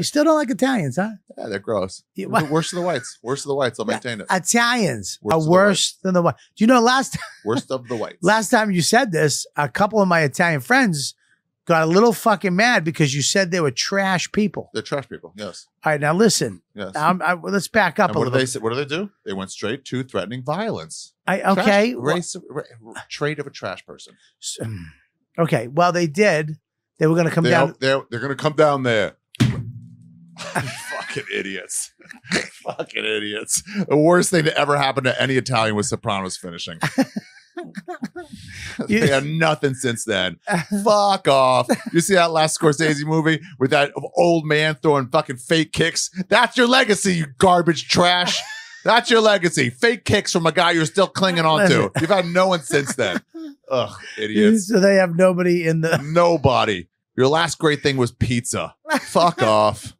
You still don't like Italians, huh? Yeah, they're gross. Yeah, They're what- the worst of the whites. Worse than the whites. I'll maintain it. Italians Worst are worse than the whites. Do you know last Worst of the whites. last time you said this, a couple of my Italian friends got a little fucking mad because you said they were trash people. They're trash people. Yes. All right, now listen. Yes. Um, I, let's back up and a what do they say? What do they do? They went straight to threatening violence. I, okay, race, ra- trait of a trash person. okay. Well, they did. They were going to come they down. They're, they're going to come down there. Fucking idiots. Fucking idiots. The worst thing to ever happen to any Italian was Sopranos finishing. they had nothing since then. Fuck off. You see that last Scorsese movie with that old man throwing fucking fake kicks? That's your legacy, you garbage trash. That's your legacy. Fake kicks from a guy you're still clinging on to. You've had no one since then. Ugh, idiots. So they have nobody in the. Nobody. Your last great thing was pizza. Fuck off.